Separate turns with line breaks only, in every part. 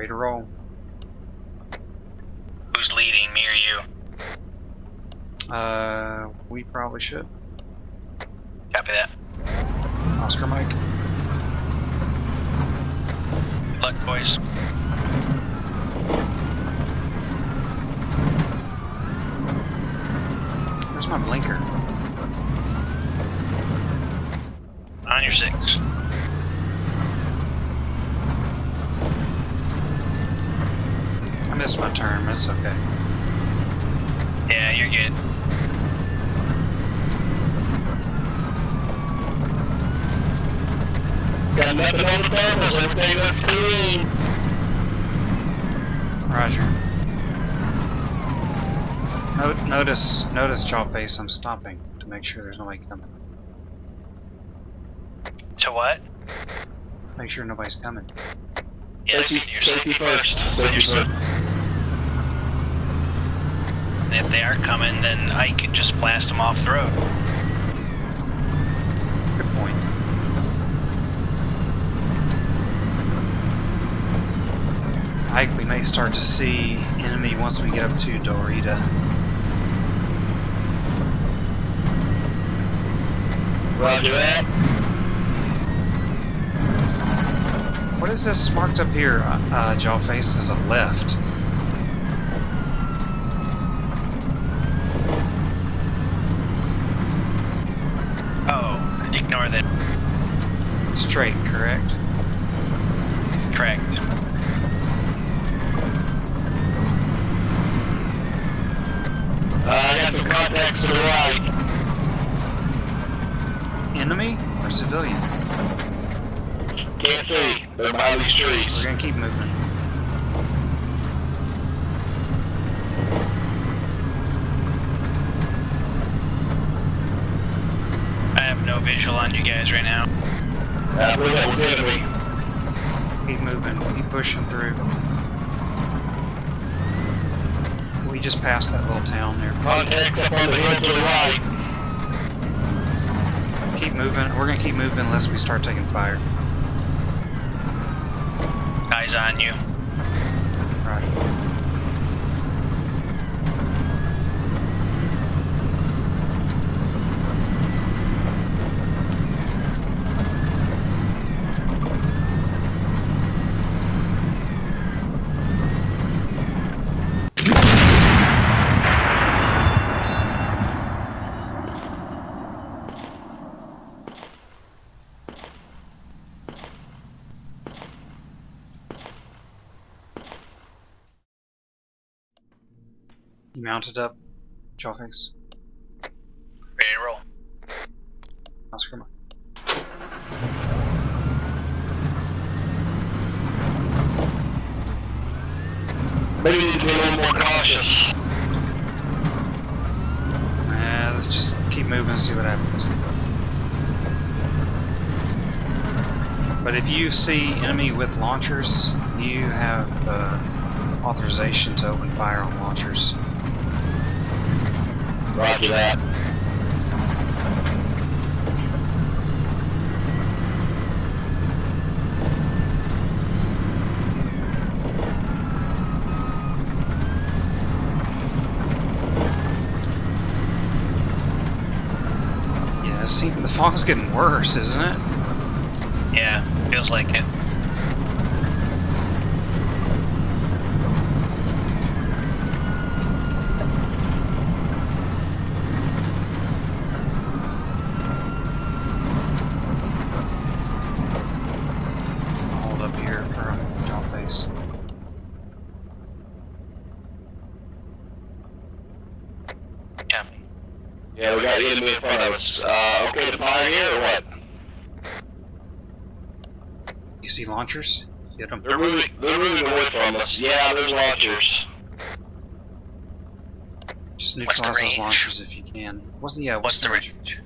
Ready to roll.
Who's leading, me or you?
Uh, we probably should.
Copy that.
Oscar Mike.
Good luck, boys.
Where's my blinker?
On your six.
I missed my turn, but it's okay.
Yeah, you're good.
Got nothing on the thermals, everything looks clean.
Roger. No, notice, notice, jaw face. I'm stopping to make sure there's nobody coming.
To what?
Make sure nobody's coming.
Yes,
Safety-
you're
safety first,
You're
safety
sa-
first.
If they are coming, then I could just blast them off the road.
Good point. Ike, we may start to see enemy once we get up to Dorida.
Roger that.
What is this marked up here? Uh, uh, jaw face is a left.
Oh, ignore that.
Straight, correct?
Correct.
Uh, I got some contacts to the right.
Enemy or civilian?
Can't see. They're behind these trees.
We're gonna keep moving.
I have no visual on you guys right now.
I believe that was enemy.
Keep moving. Keep pushing through. We just passed that little town there.
Contacts up on the hill to the right.
Keep moving. We're gonna keep moving unless we start taking fire.
Eyes on you.
Right. You mounted up, Jawface.
Ready to roll.
Oscar Mike.
Maybe we need to be a little more cautious.
Uh, let's just keep moving and see what happens. But if you see enemy with launchers, you have uh, authorization to open fire on launchers.
Roger that.
Yeah, see, the fog's getting worse, isn't it?
Yeah, feels like it.
I'll hold up here for a jaw face.
Copy.
Yeah, we got the enemy in front of us. Uh, okay to fire here or what?
You see launchers? Get them.
They're moving, they're moving away from us. Yeah, there's launchers.
Just neutralize those launchers if you can. What's the yeah?
What's the range?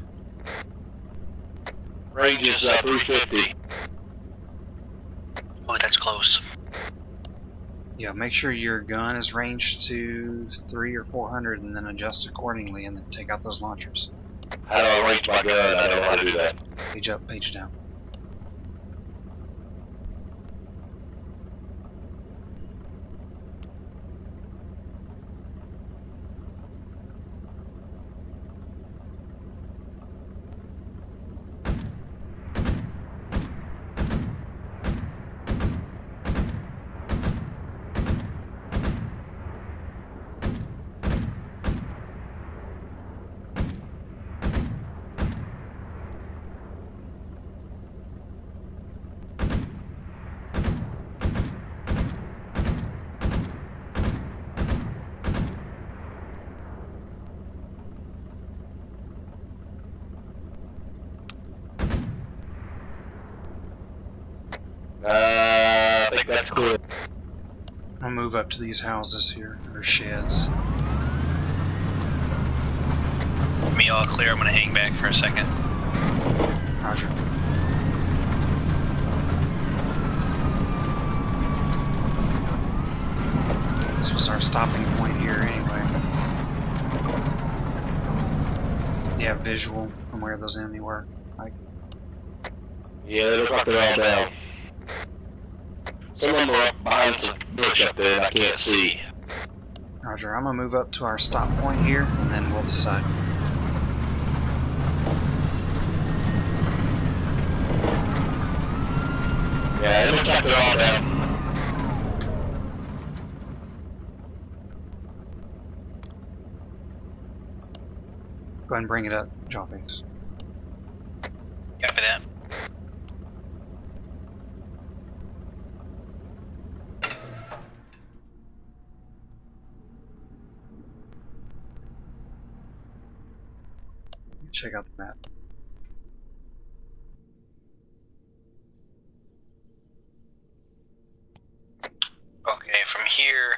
Range is uh, 350.
Oh, that's close.
Yeah, make sure your gun is ranged to three or four hundred, and then adjust accordingly, and then take out those launchers.
How do I range my gun? I don't know how to do that.
Page up, page down. gonna move up to these houses here, or sheds.
Me all clear. I'm gonna hang back for a second.
Roger. This was our stopping point here anyway. You have visual from where those enemy were. Like,
Yeah, they look like they're all down. Some of them are up behind some bush up there I can't see.
Roger, I'm gonna move up to our stop point here, and then we'll decide.
Yeah, it looks like they're all down.
Go ahead and bring it up, Jawface.
Copy that.
Check out the map.
Okay, from here,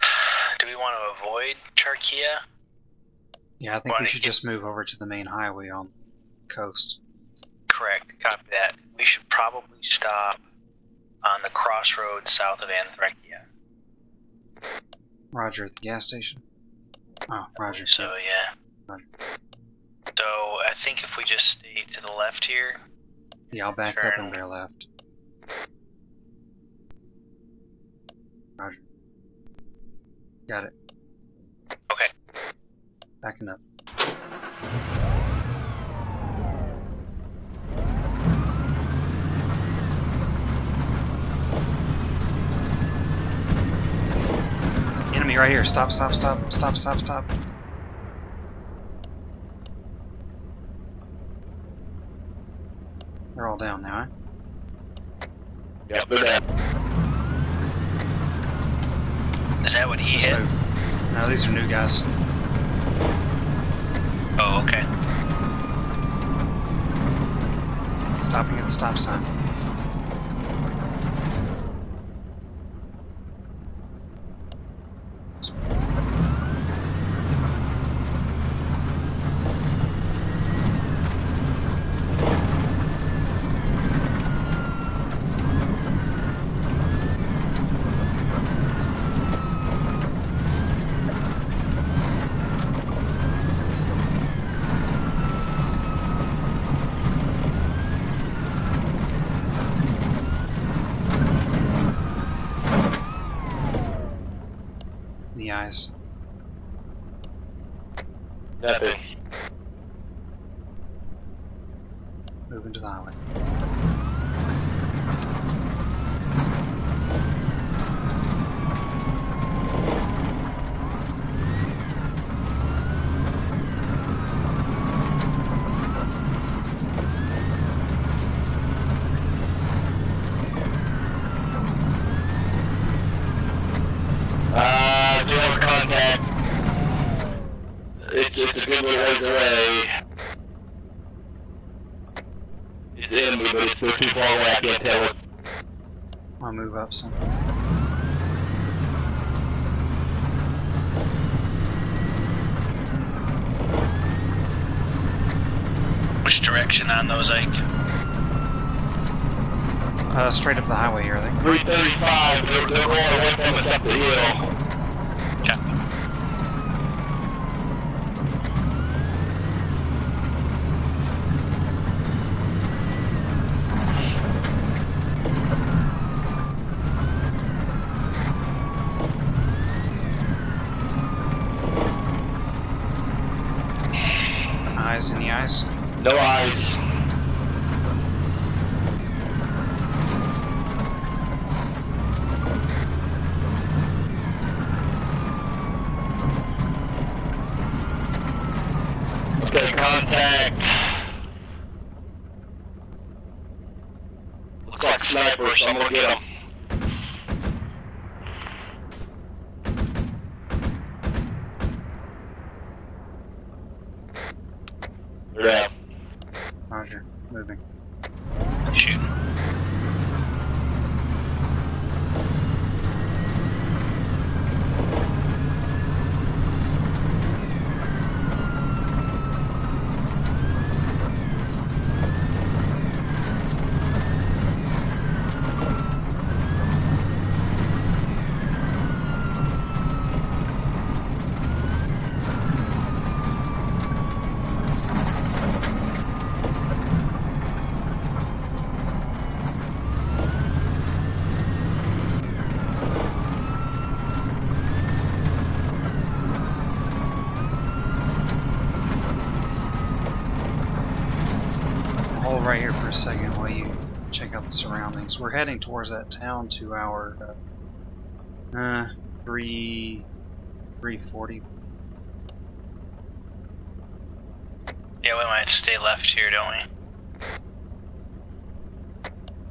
do we want to avoid Charkia?
Yeah, I think
Wanna
we should
get-
just move over to the main highway on the coast.
Correct. Copy that. We should probably stop on the crossroads south of Anthrakia.
Roger at the gas station. Oh, Roger.
So yeah.
Roger.
So I think if we just stay to the left here,
Yeah, I'll back up
Turn.
and bear left. Roger. Got it.
Okay.
Backing up. Enemy right here. Stop, stop, stop, stop, stop, stop. They're all down now, eh?
Yep, they're down.
is that what he
Let's
hit?
move. No, these are new guys.
Oh, okay.
Stopping at the stop sign. In the eyes.
Nothing.
Moving to the highway.
Uh, do you have contact? It's, it's a good little ways away. It's in me, but it's still too far away, I can't tell it.
I'll up some.
Which direction on those, Ike?
Uh, straight up the highway here, I think.
335, they're, they're going away from us up the hill.
Copy.
Eyes in the eyes.
No eyes. Okay, contact. Looks like snipers, I'm gonna get them. They're down.
Roger. Moving.
Shooting.
right here for a second while you check out the surroundings. We're heading towards that town to our uh, uh three three forty.
Yeah, we might stay left here, don't we?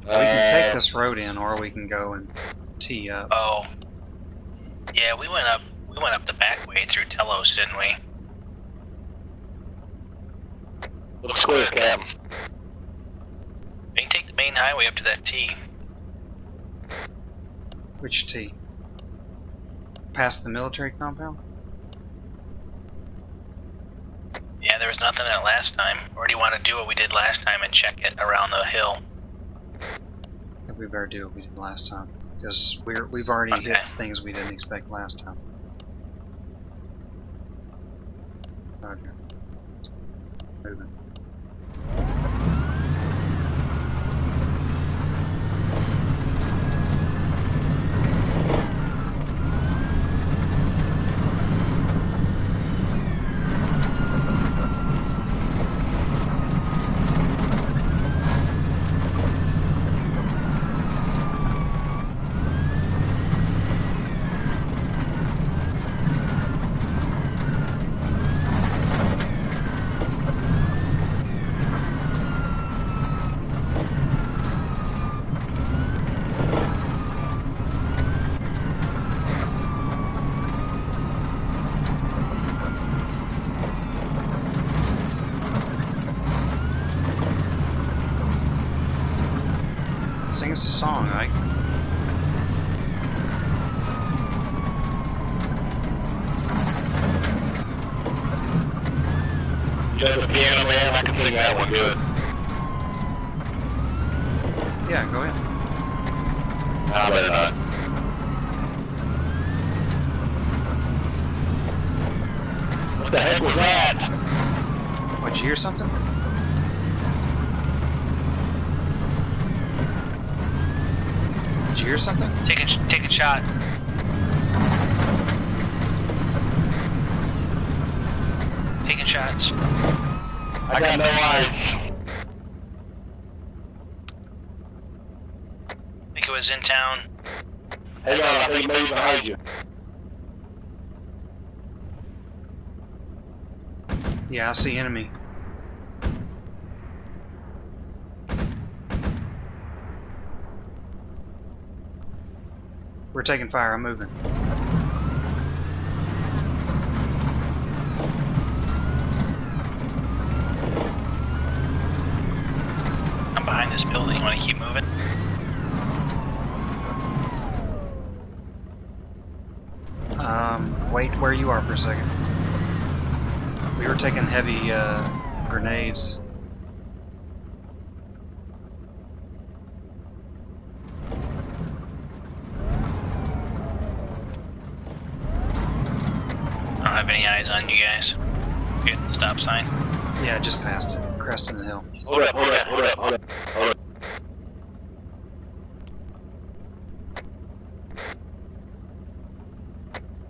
We can take
Uh,
this road in, or we can go and tee up.
Oh. Yeah, we went up we went up the back way through Telos, didn't we?
Looks clear, Captain.
We can take the main highway up to that T.
Which tee? Past the military compound?
Yeah, there was nothing in it last time. Or do you want to do what we did last time and check it around the hill?
I think we better do what we did last time. Because we're we've already hit things we didn't expect last time. Okay. Moving. Us a song, Ike.
You have the piano man, I can sing that one good.
Yeah, go ahead.
I better not. What the heck was that?
What, you hear something? Did you hear something?
Take a take a shot. Taking shots.
I got no eyes.
I think it was in town.
Hang on, I think maybe behind you.
Yeah, I see enemy. We're taking fire, I'm moving.
I'm behind this building. Want to keep moving?
Um, wait where you are for a second. We were taking heavy uh, grenades.
I don't have any eyes on you guys. Get the stop sign.
Yeah, just past it. Cresting the hill.
Hold up, hold up, hold up, hold up, hold up.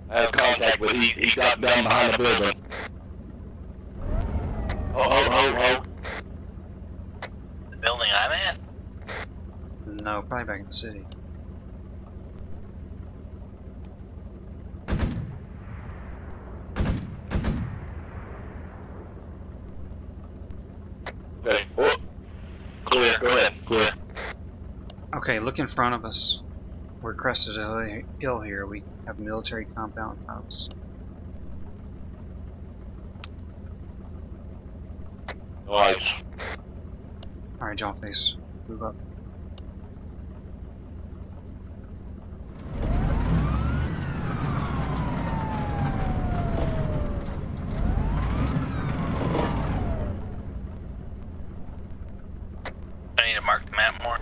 I have contact with he he got down behind the building. Oh, oh, oh, oh.
The building I'm at.
No, probably back in the city.
Okay. Oh. Clear, go ahead, clear.
Okay, look in front of us. We're crested a hill here. We have military compound in front of us.
No eyes.
Alright, John face. Move up.
I need to mark the map more.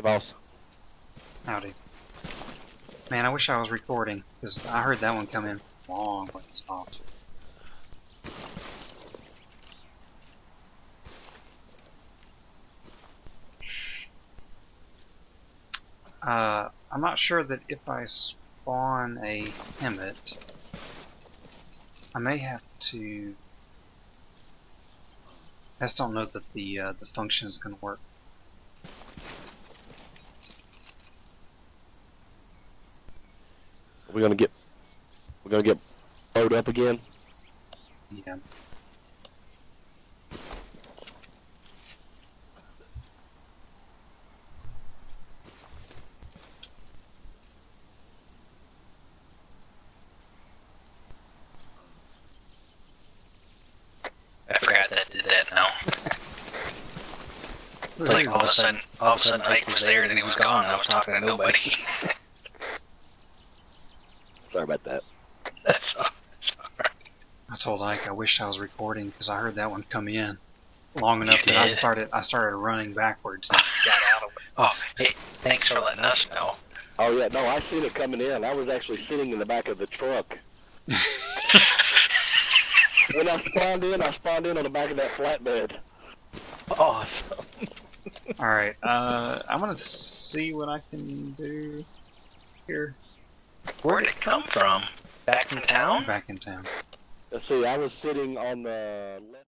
Boss.
Howdy. Man, I wish I was recording, because I heard that one come in long ways off. Uh, I'm not sure that if I spawn a HEMTT, I may have to. I just don't know that the uh, the function is going to work.
We're gonna get. We're gonna get blowed up again.
Yeah.
I forgot that it did that now. It's like all of a sudden, all of a sudden Ike was there, then he was gone, and I was talking to nobody.
Sorry about that.
that's all. That's all right.
I told Ike I wished I was recording because I heard that one come in long enough
You
that I started I started running backwards. And
Got out of it. Oh, hey, thanks for letting us know.
Oh yeah, no, I seen it coming in. I was actually sitting in the back of the truck. when I spawned in, I spawned in on the back of that flatbed.
Awesome.
all right, uh, I'm gonna see what I can do here
Where'd it come from? Back in town?
back in town.
Let's see, I was sitting on the left.